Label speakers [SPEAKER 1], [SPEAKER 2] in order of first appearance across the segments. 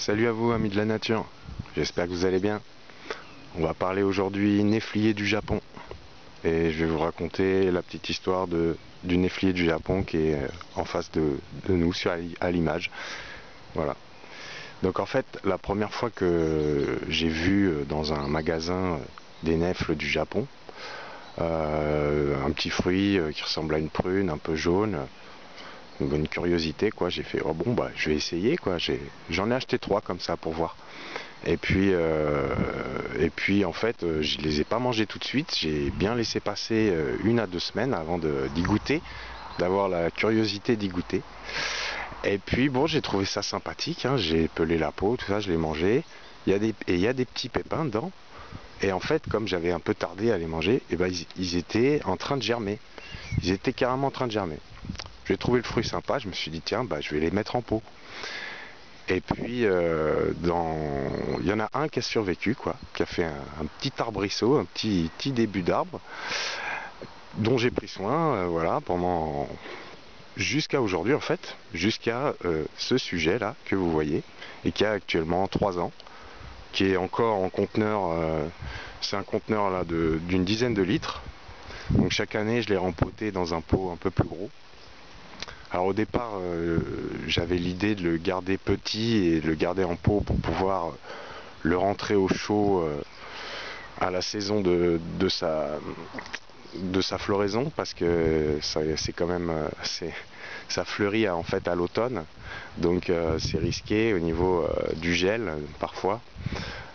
[SPEAKER 1] Salut à vous amis de la nature, j'espère que vous allez bien. On va parler aujourd'hui néflier du Japon. Et je vais vous raconter la petite histoire du néflier du Japon qui est euh, en face de, nous à l'image. Voilà. Donc en fait, la première fois que j'ai vu euh, dans un magasin euh, des nèfles du Japon, un petit fruit qui ressemble à une prune, un peu jaune, une curiosité quoi. J'ai fait oh bon bah je vais essayer quoi. J'en ai, acheté trois comme ça pour voir. Et puis euh, et puis en fait euh, je les ai pas mangés tout de suite. J'ai bien laissé passer euh, une à deux semaines avant d'y goûter d'avoir la curiosité d'y goûter. Et puis bon j'ai trouvé ça sympathique hein. j'ai pelé la peau tout ça je l'ai mangé. Il y a des et il y a des petits pépins dedans. Et en fait comme j'avais un peu tardé à les manger et eh ben ils étaient en train de germer. Ils étaient carrément en train de germer j'ai trouvé le fruit sympa, je me suis dit tiens, bah, je vais les mettre en pot. Et puis, euh, dans... il y en a un qui a survécu, quoi, qui a fait un, petit arbrisseau, un petit, petit début d'arbre, dont j'ai pris soin, euh, voilà, pendant jusqu'à aujourd'hui, en fait, jusqu'à euh, ce sujet-là que vous voyez, et qui a actuellement 3 ans, qui est encore en conteneur, c'est un conteneur là d'une dizaine de litres. Donc chaque année, je l'ai rempoté dans un pot un peu plus gros. Alors au départ, euh, j'avais l'idée de le garder petit et de le garder en pot pour pouvoir le rentrer au chaud euh, à la saison de, sa, de sa floraison parce que c'est quand même euh, ça fleurit en fait à l'automne. Donc c'est risqué au niveau du gel parfois.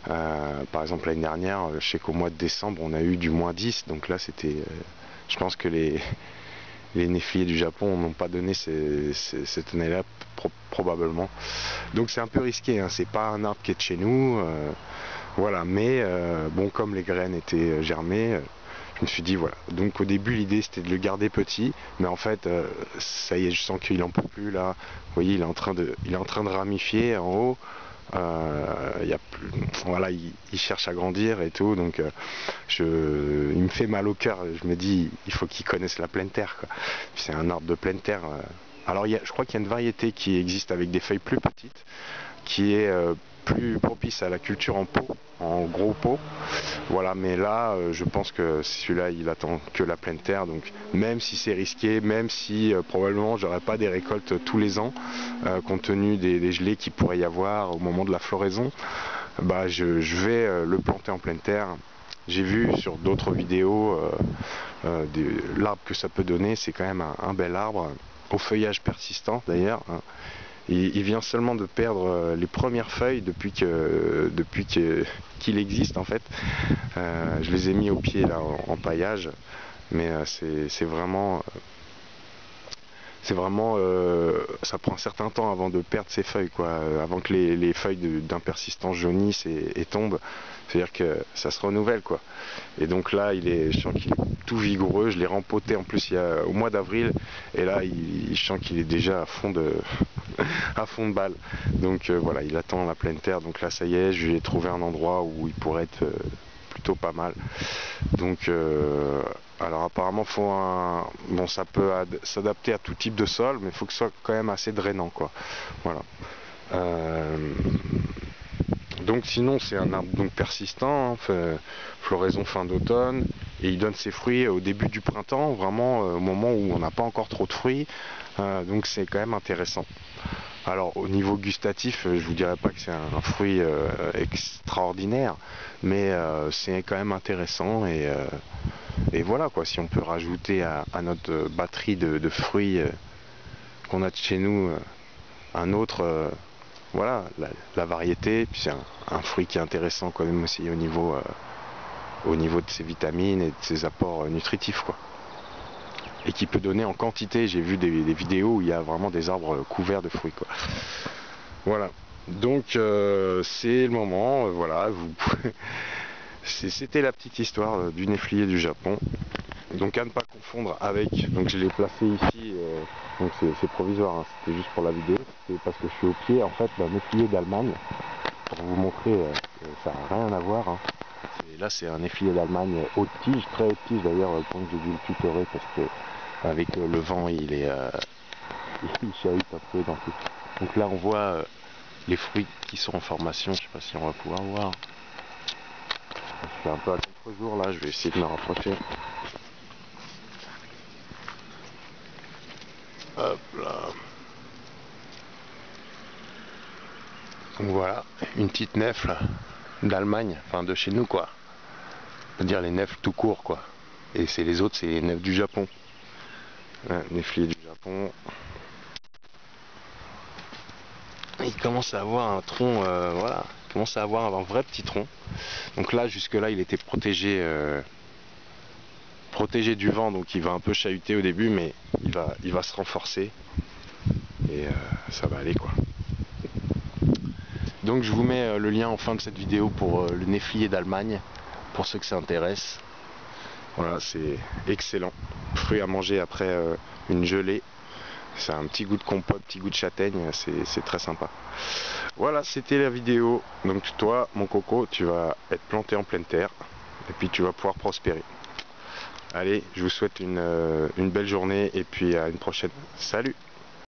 [SPEAKER 1] Par exemple l'année dernière je sais qu'au mois de décembre on a eu du moins 10 donc là c'était je pense que les les néfliers du Japon n'ont pas donné cette année-là probablement. Donc c'est un peu risqué, hein. c'est pas un arbre qui est de chez nous. Euh, voilà, mais euh, bon comme les graines étaient euh, germées, je me suis dit voilà. Donc au début l'idée c'était de le garder petit, mais en fait ça y est, je sens qu'il en peut plus là. Vous voyez, il est en train de, il est en train de ramifier en haut. Euh, il, cherche à grandir et tout, donc euh, il me fait mal au cœur. Je me dis, il faut qu'il connaisse la pleine terre. C'est un arbre de pleine terre. Euh. Alors, je crois qu'il y a une variété qui existe avec des feuilles plus petites, qui est plus propice à la culture en pot, en gros pot. Voilà, mais là, euh, je pense que celui-là, il attend que la pleine terre. Donc, même si c'est risqué, même si euh, probablement j'aurai pas des récoltes tous les ans, euh, compte tenu des, gelées qu'il pourrait y avoir au moment de la floraison, bah, je, vais le planter en pleine terre. J'ai vu sur d'autres vidéos l'arbre que ça peut donner, c'est quand même un, bel arbre, au feuillage persistant d'ailleurs. Hein. Il, vient seulement de perdre euh, les premières feuilles depuis que depuis qu'il existe en fait. Euh, je les ai mis au pied là en, paillage, mais euh, c'est vraiment c'est vraiment ça prend un certain temps avant de perdre ses feuilles quoi. Avant que les, feuilles d'un persistant jaunissent et, tombent. C'est à dire que ça se renouvelle quoi. Et donc là il est je sens qu'il est tout vigoureux. Je l'ai rempoté. En plus il y a, au mois d'avril. Et là il, je sens qu'il est déjà à fond de à fond de balle. Donc euh, voilà, il attend la pleine terre. Donc là, ça y est, je lui ai trouvé un endroit où il pourrait être euh, plutôt pas mal. Donc euh, alors apparemment faut un bon ça peut s'adapter à tout type de sol mais il faut que ce soit quand même assez drainant quoi. Voilà. Donc sinon c'est un arbre donc persistant hein, floraison fin d'automne et il donne ses fruits au début du printemps vraiment au moment où on n'a pas encore trop de fruits. Donc c'est quand même intéressant alors au niveau gustatif, euh, je vous dirais pas que c'est un, fruit euh, extraordinaire, mais euh, c'est quand même intéressant et, voilà quoi. Si on peut rajouter à, notre batterie de, fruits qu'on a de chez nous un autre, voilà, la, variété. Puis c'est un, fruit qui est intéressant quand même aussi au niveau au niveau de ses vitamines et de ses apports nutritifs quoi et qui peut donner en quantité. J'ai vu des, vidéos où il y a vraiment des arbres couverts de fruits. Quoi. Voilà. Donc euh, c'est le moment, euh, voilà, vous c'était la petite histoire euh, du néflier du Japon. Donc à ne pas confondre avec, donc je l'ai placé ici, donc c'est provisoire, hein. c'était juste pour la vidéo, c'est parce que je suis au pied en fait d'un néflier d'Allemagne, pour vous montrer, ça n'a rien à voir. Hein. Là c'est un néflier d'Allemagne haute tige, très haute tige d'ailleurs, point que j'ai dû le tutorer parce que avec le vent il est euh, il un peu dans tout. Donc là on voit euh, les fruits qui sont en formation. Je sais pas si on va pouvoir voir. Je un peu à contre-jour là, je vais essayer de me rapprocher. Hop là. Donc voilà, une petite nefle d'Allemagne, enfin de chez nous quoi. On peut dire les nefles tout court quoi. Et c'est les autres, c'est les nefles du Japon. Ouais, neflier du Japon. Il commence à avoir un tronc, euh, voilà, il commence à avoir un vrai petit tronc. Donc là, jusque là, il était protégé, euh, protégé du vent, donc il va un peu chahuter au début, mais il va, il va se renforcer et euh, ça va aller quoi. Donc je vous mets le lien en fin de cette vidéo pour le néflier d'Allemagne, pour ceux que ça intéresse. Voilà, c'est excellent. Fruit à manger après une gelée. C'est un petit goût de compote, petit goût de châtaigne, c'est très sympa. Voilà, c'était la vidéo. Donc toi, mon coco, tu vas être planté en pleine terre et puis tu vas pouvoir prospérer. Allez, je vous souhaite une belle journée et puis à une prochaine. Salut